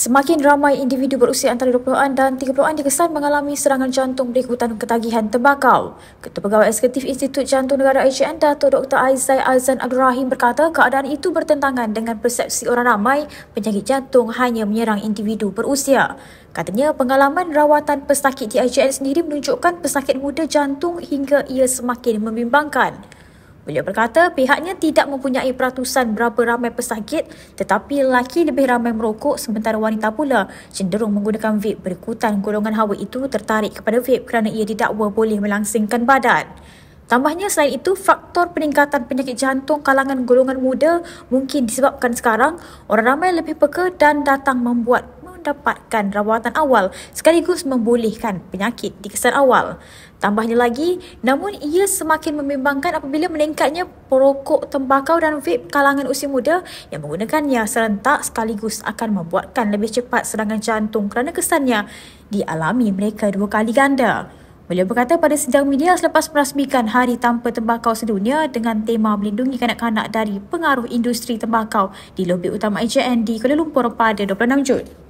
Semakin ramai individu berusia antara 20-an dan 30-an dikesan mengalami serangan jantung berikutan ketagihan tembakau. Ketua Pegawai Eksekutif Institut Jantung Negara AJN Dato' Dr. Aizai Azan Abdul Rahim berkata keadaan itu bertentangan dengan persepsi orang ramai penyakit jantung hanya menyerang individu berusia. Katanya pengalaman rawatan pesakit di AJN sendiri menunjukkan pesakit muda jantung hingga ia semakin membimbangkan. Beliau berkata pihaknya tidak mempunyai peratusan berapa ramai pesakit tetapi lelaki lebih ramai merokok sementara wanita pula cenderung menggunakan vape berikutan golongan hawa itu tertarik kepada vape kerana ia didakwa boleh melangsingkan badan. Tambahnya selain itu, faktor peningkatan penyakit jantung kalangan golongan muda mungkin disebabkan sekarang orang ramai lebih peka dan datang membuat mendapatkan rawatan awal sekaligus membolehkan penyakit di kesan awal. Tambahnya lagi, namun ia semakin membimbangkan apabila meningkatnya perokok tembakau dan vape kalangan usia muda yang menggunakannya serentak sekaligus akan membuatkan lebih cepat serangan jantung kerana kesannya dialami mereka dua kali ganda. Beliau berkata pada sidang media selepas merasmikan Hari Tanpa Tembakau Sedunia dengan tema melindungi kanak-kanak dari pengaruh industri tembakau di lobi utama IJN di Kuala Lumpur pada 26 Jun.